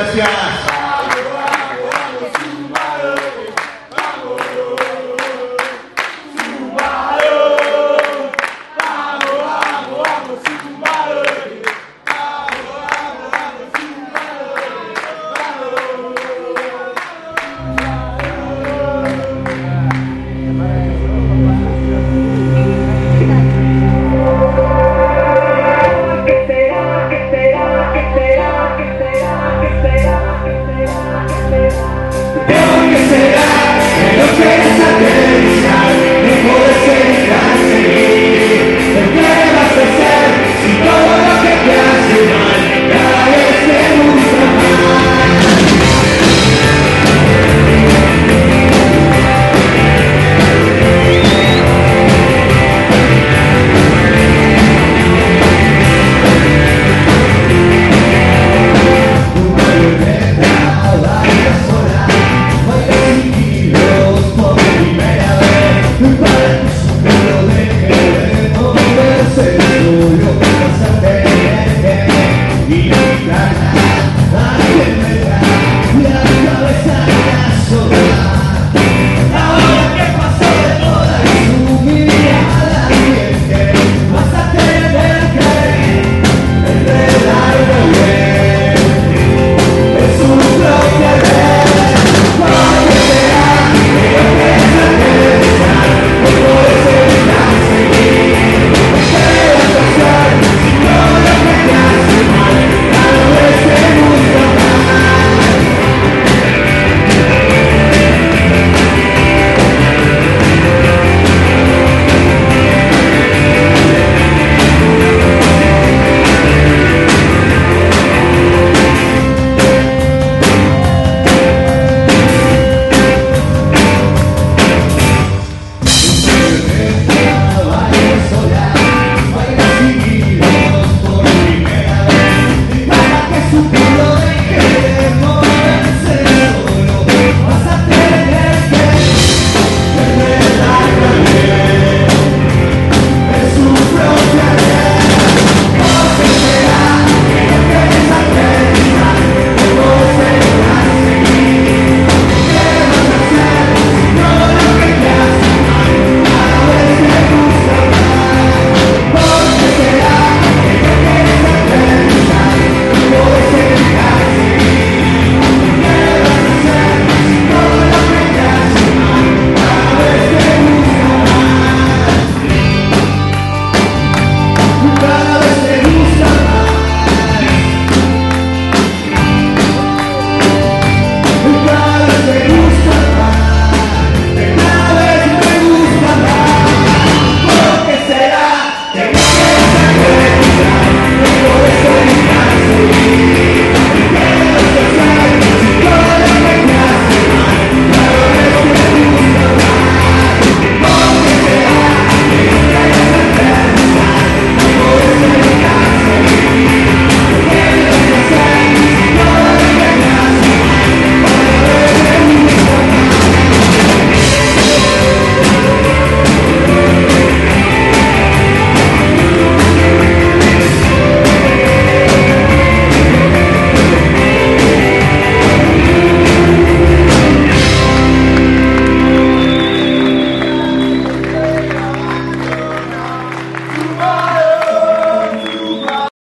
gracias. Yeah.